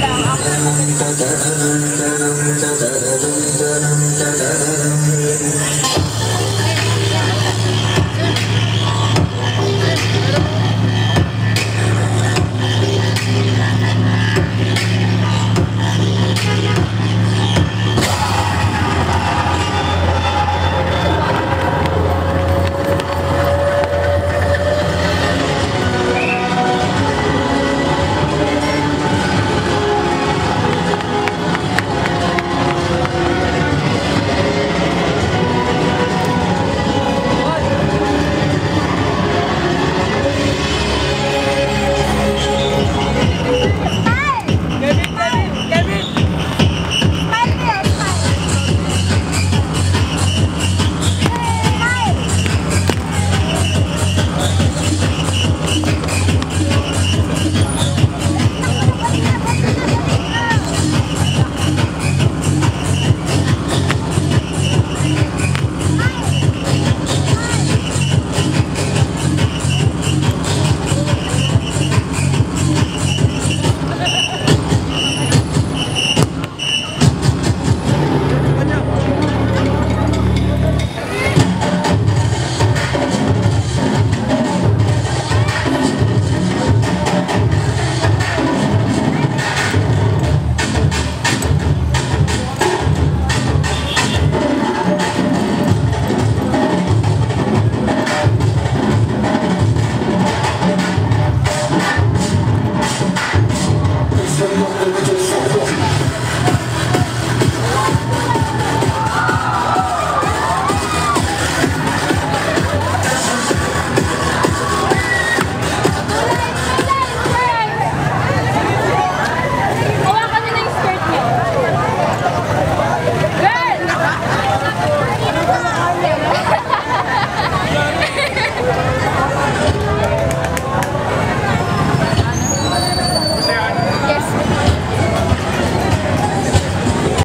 đàn ông